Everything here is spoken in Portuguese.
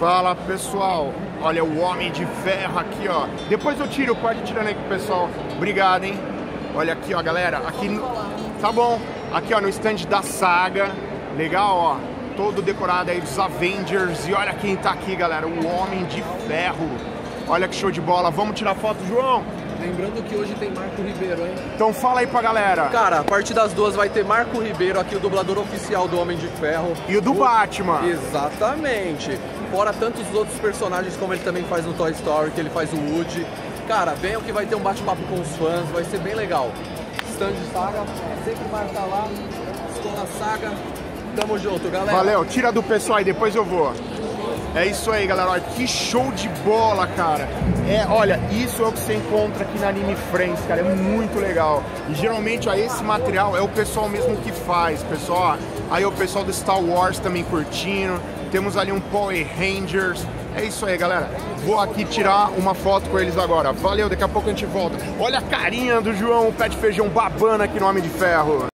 Fala pessoal, olha o Homem de Ferro aqui ó. Depois eu tiro, pode tirando aí pro pessoal. Obrigado, hein? Olha aqui ó, galera. Aqui no... tá bom. Aqui ó no stand da saga. Legal, ó. Todo decorado aí dos Avengers. E olha quem tá aqui, galera. O Homem de Ferro. Olha que show de bola. Vamos tirar foto, João? Lembrando que hoje tem Marco Ribeiro, hein? Então fala aí pra galera. Cara, a partir das duas vai ter Marco Ribeiro aqui, o dublador oficial do Homem de Ferro. E o do Batman. Exatamente. Fora tantos outros personagens como ele também faz no Toy Story, que ele faz o Woody. Cara, venham que vai ter um bate-papo com os fãs, vai ser bem legal. Stand Saga, sempre marcar lá. Escola Saga. Tamo junto, galera. Valeu, tira do pessoal aí, depois eu vou. É isso aí, galera. Olha, que show de bola, cara. É, olha, isso é o que você encontra aqui na Anime Friends, cara. É muito legal. E geralmente, ó, esse material é o pessoal mesmo que faz, pessoal. Aí o pessoal do Star Wars também curtindo. Temos ali um Power Rangers. É isso aí, galera. Vou aqui tirar uma foto com eles agora. Valeu, daqui a pouco a gente volta. Olha a carinha do João, o pé de feijão babana aqui no Homem de Ferro.